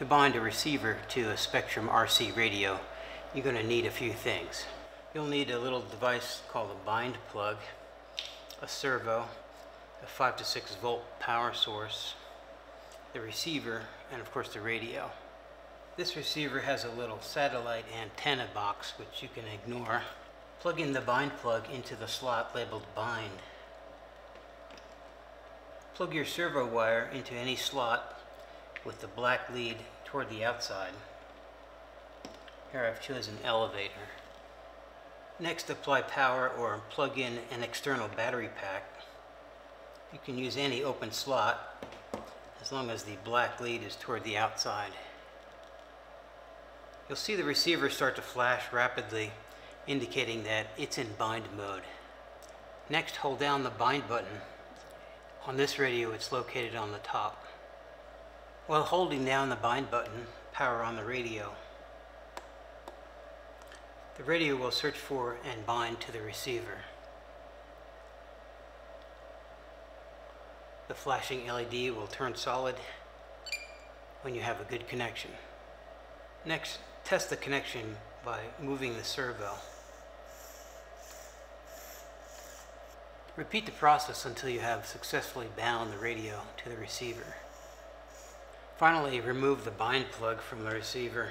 To bind a receiver to a Spektrum RC radio, you're going to need a few things. You'll need a little device called a bind plug, a servo, a 5 to 6 volt power source, the receiver, and of course the radio. This receiver has a little satellite antenna box which you can ignore. Plug in the bind plug into the slot labeled bind. Plug your servo wire into any slot with the black lead toward the outside. Here I've chosen elevator. Next apply power or plug in an external battery pack. You can use any open slot as long as the black lead is toward the outside. You'll see the receiver start to flash rapidly indicating that it's in bind mode. Next hold down the bind button. On this radio it's located on the top. While holding down the bind button, power on the radio. The radio will search for and bind to the receiver. The flashing LED will turn solid when you have a good connection. Next, test the connection by moving the servo. Repeat the process until you have successfully bound the radio to the receiver. Finally, remove the bind plug from the receiver